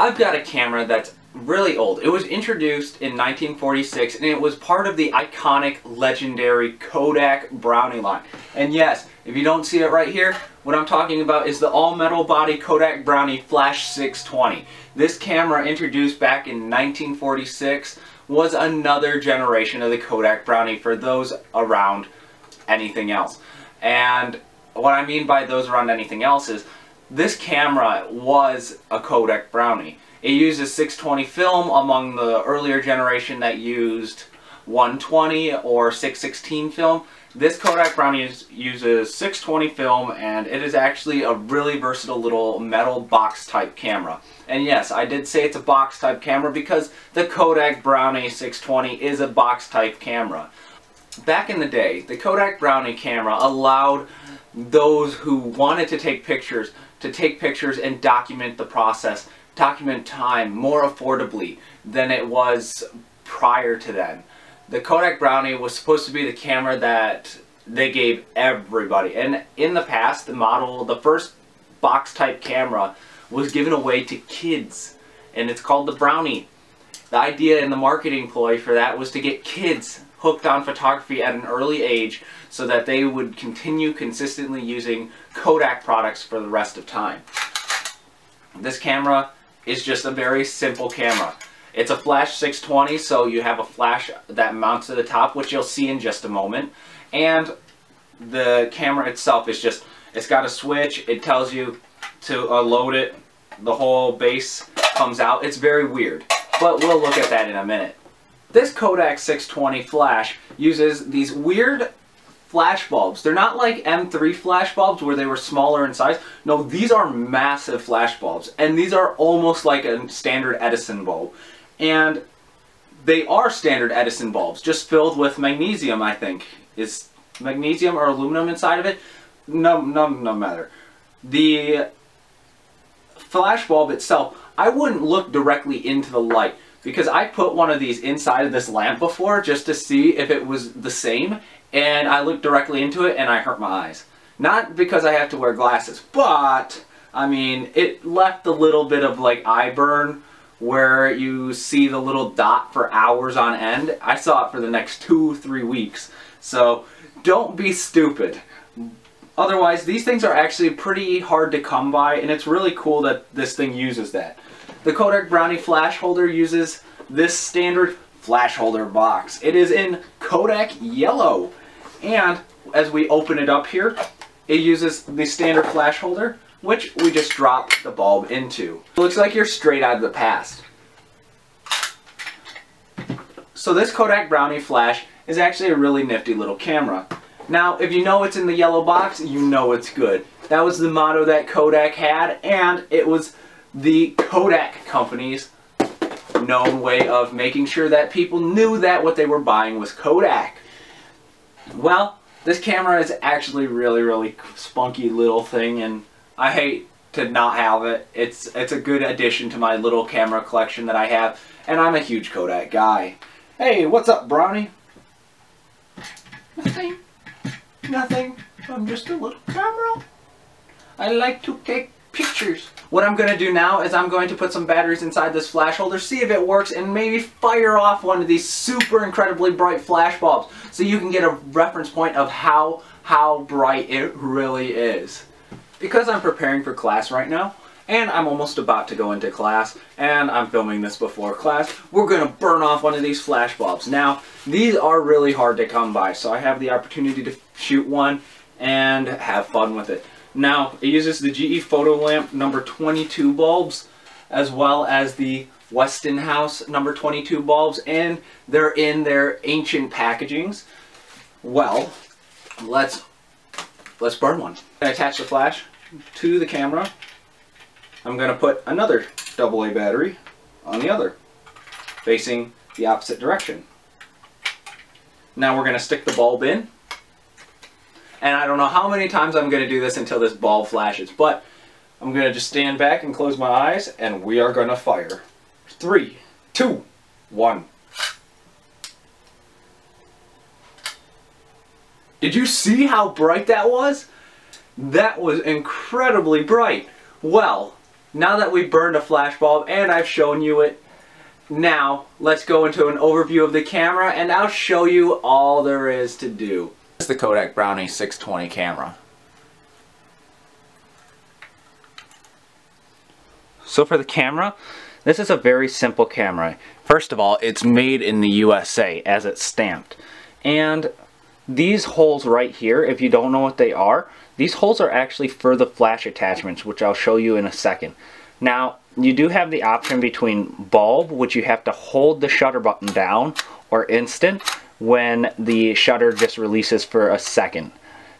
I've got a camera that's really old. It was introduced in 1946 and it was part of the iconic legendary Kodak Brownie line. And yes, if you don't see it right here, what I'm talking about is the all-metal body Kodak Brownie Flash 620. This camera introduced back in 1946 was another generation of the Kodak Brownie for those around anything else. And what I mean by those around anything else is this camera was a Kodak Brownie. It uses 620 film among the earlier generation that used 120 or 616 film. This Kodak Brownie uses 620 film and it is actually a really versatile little metal box type camera. And yes, I did say it's a box type camera because the Kodak Brownie 620 is a box type camera. Back in the day, the Kodak Brownie camera allowed those who wanted to take pictures to take pictures and document the process, document time more affordably than it was prior to then. The Kodak Brownie was supposed to be the camera that they gave everybody. And in the past, the model, the first box type camera was given away to kids. And it's called the Brownie. The idea and the marketing ploy for that was to get kids hooked on photography at an early age so that they would continue consistently using Kodak products for the rest of time. This camera is just a very simple camera. It's a flash 620 so you have a flash that mounts to the top which you'll see in just a moment. And the camera itself is just it's got a switch. It tells you to uh, load it. The whole base comes out. It's very weird but we'll look at that in a minute. This Kodak 620 flash uses these weird flash bulbs. They're not like M3 flash bulbs where they were smaller in size. No, these are massive flash bulbs. And these are almost like a standard Edison bulb. And they are standard Edison bulbs, just filled with magnesium, I think. Is magnesium or aluminum inside of it? No, no, no matter. The flash bulb itself, I wouldn't look directly into the light because I put one of these inside of this lamp before just to see if it was the same and I looked directly into it and I hurt my eyes. Not because I have to wear glasses, but I mean it left a little bit of like eye burn where you see the little dot for hours on end. I saw it for the next two, three weeks. So don't be stupid. Otherwise, these things are actually pretty hard to come by and it's really cool that this thing uses that. The Kodak Brownie flash holder uses this standard flash holder box. It is in Kodak yellow. And as we open it up here, it uses the standard flash holder, which we just drop the bulb into. It looks like you're straight out of the past. So this Kodak Brownie flash is actually a really nifty little camera. Now, if you know it's in the yellow box, you know it's good. That was the motto that Kodak had, and it was the Kodak company's known way of making sure that people knew that what they were buying was Kodak. Well, this camera is actually really, really spunky little thing, and I hate to not have it. It's, it's a good addition to my little camera collection that I have, and I'm a huge Kodak guy. Hey, what's up, Brownie? Nothing. Nothing. I'm just a little camera. I like to take pictures. What I'm going to do now is I'm going to put some batteries inside this flash holder, see if it works, and maybe fire off one of these super incredibly bright flash bulbs so you can get a reference point of how, how bright it really is. Because I'm preparing for class right now, and I'm almost about to go into class, and I'm filming this before class, we're going to burn off one of these flash bulbs. Now, these are really hard to come by, so I have the opportunity to shoot one and have fun with it. Now, it uses the GE Photo Lamp number 22 bulbs, as well as the Westinghouse number 22 bulbs, and they're in their ancient packagings. Well, let's let's burn one. I attach the flash to the camera. I'm going to put another AA battery on the other, facing the opposite direction. Now we're going to stick the bulb in and I don't know how many times I'm going to do this until this ball flashes. But I'm going to just stand back and close my eyes. And we are going to fire. Three, two, one. Did you see how bright that was? That was incredibly bright. Well, now that we've burned a flash bulb and I've shown you it, now let's go into an overview of the camera and I'll show you all there is to do. The Kodak Brownie 620 camera. So for the camera, this is a very simple camera. First of all, it's made in the USA as it's stamped. And these holes right here, if you don't know what they are, these holes are actually for the flash attachments, which I'll show you in a second. Now, you do have the option between bulb, which you have to hold the shutter button down, or instant, when the shutter just releases for a second.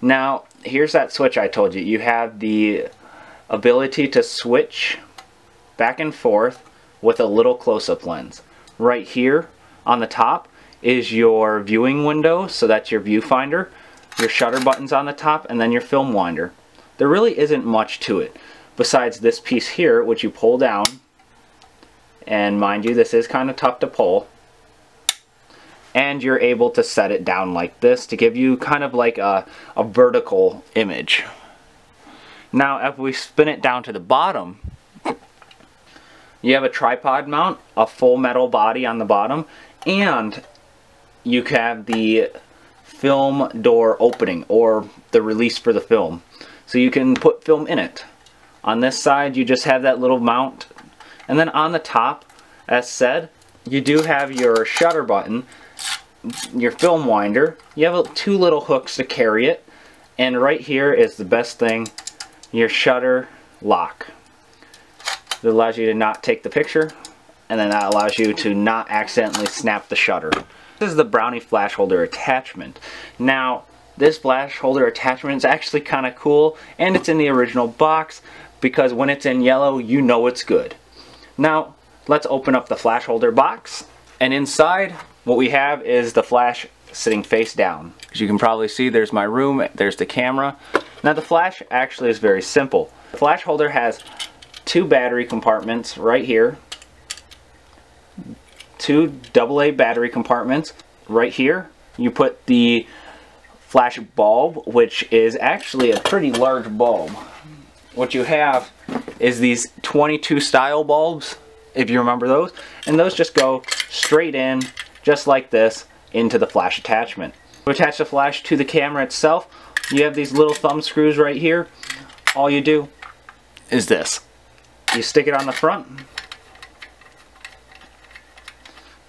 Now, here's that switch I told you. You have the ability to switch back and forth with a little close-up lens. Right here on the top is your viewing window, so that's your viewfinder, your shutter buttons on the top, and then your film winder. There really isn't much to it besides this piece here, which you pull down, and mind you, this is kind of tough to pull, and you're able to set it down like this to give you kind of like a, a vertical image. Now, if we spin it down to the bottom, you have a tripod mount, a full metal body on the bottom, and you have the film door opening or the release for the film. So you can put film in it. On this side you just have that little mount and then on the top as said you do have your shutter button your film winder you have two little hooks to carry it and right here is the best thing your shutter lock it allows you to not take the picture and then that allows you to not accidentally snap the shutter this is the Brownie flash holder attachment. Now, this flash holder attachment is actually kind of cool, and it's in the original box, because when it's in yellow, you know it's good. Now, let's open up the flash holder box, and inside, what we have is the flash sitting face down. As you can probably see, there's my room, there's the camera. Now the flash actually is very simple. The flash holder has two battery compartments right here two AA battery compartments. Right here, you put the flash bulb, which is actually a pretty large bulb. What you have is these 22 style bulbs, if you remember those, and those just go straight in, just like this, into the flash attachment. To attach the flash to the camera itself, you have these little thumb screws right here. All you do is this. You stick it on the front,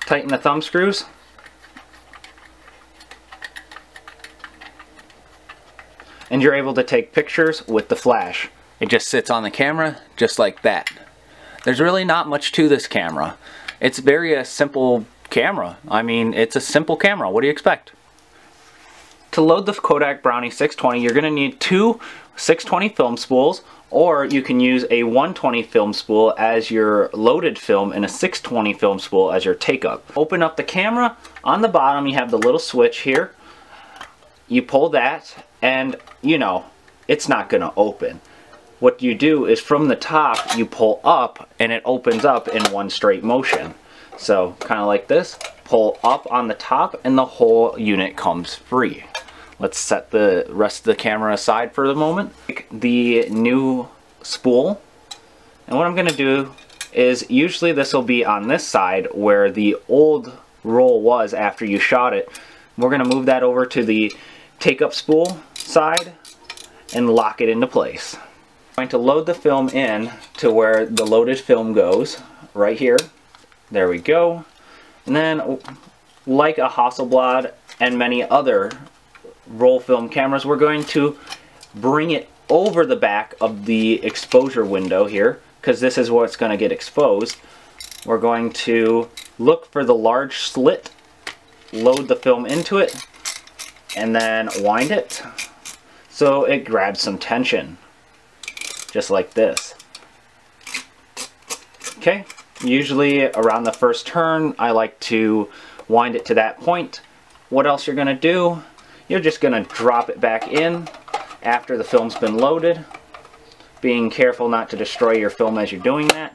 tighten the thumb screws. And you're able to take pictures with the flash. It just sits on the camera just like that. There's really not much to this camera. It's very a simple camera. I mean, it's a simple camera. What do you expect? To load the Kodak Brownie 620, you're going to need two 620 film spools, or you can use a 120 film spool as your loaded film and a 620 film spool as your take-up. Open up the camera. On the bottom you have the little switch here. You pull that and you know it's not going to open. What you do is from the top you pull up and it opens up in one straight motion. So kind of like this, pull up on the top and the whole unit comes free. Let's set the rest of the camera aside for the moment. The new spool. And what I'm going to do is usually this will be on this side where the old roll was after you shot it. We're going to move that over to the take-up spool side and lock it into place. I'm going to load the film in to where the loaded film goes, right here. There we go. And then, like a Hasselblad and many other roll film cameras, we're going to bring it over the back of the exposure window here, because this is what's going to get exposed. We're going to look for the large slit, load the film into it, and then wind it so it grabs some tension, just like this. Okay, usually around the first turn, I like to wind it to that point. What else you're going to do you're just going to drop it back in after the film's been loaded. Being careful not to destroy your film as you're doing that.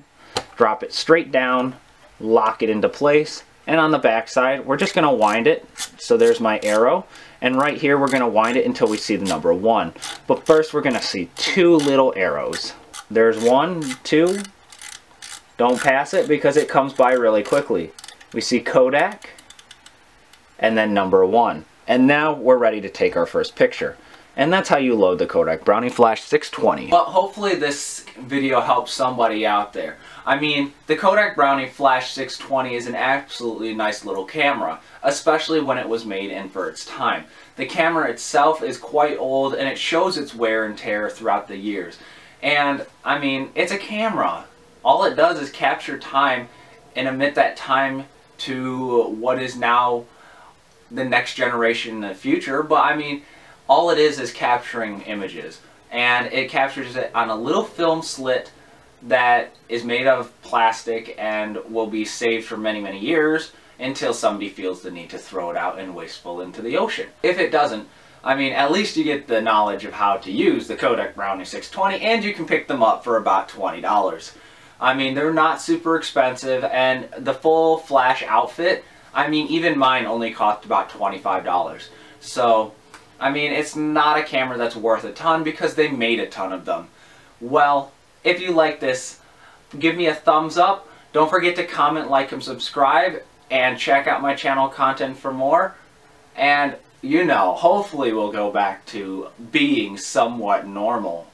Drop it straight down, lock it into place, and on the back side, we're just going to wind it. So there's my arrow. And right here, we're going to wind it until we see the number one. But first, we're going to see two little arrows. There's one, two. Don't pass it because it comes by really quickly. We see Kodak and then number one. And now we're ready to take our first picture. And that's how you load the Kodak Brownie Flash 620. Well, hopefully this video helps somebody out there. I mean, the Kodak Brownie Flash 620 is an absolutely nice little camera, especially when it was made and for its time. The camera itself is quite old and it shows its wear and tear throughout the years. And, I mean, it's a camera. All it does is capture time and emit that time to what is now the next generation in the future. But, I mean, all it is is capturing images. And it captures it on a little film slit that is made of plastic and will be saved for many, many years until somebody feels the need to throw it out and wasteful into the ocean. If it doesn't, I mean, at least you get the knowledge of how to use the Kodak Brownie 620 and you can pick them up for about $20. I mean, they're not super expensive and the full flash outfit, I mean, even mine only cost about $25. So, I mean, it's not a camera that's worth a ton because they made a ton of them. Well, if you like this, give me a thumbs up. Don't forget to comment, like, and subscribe. And check out my channel content for more. And, you know, hopefully we'll go back to being somewhat normal.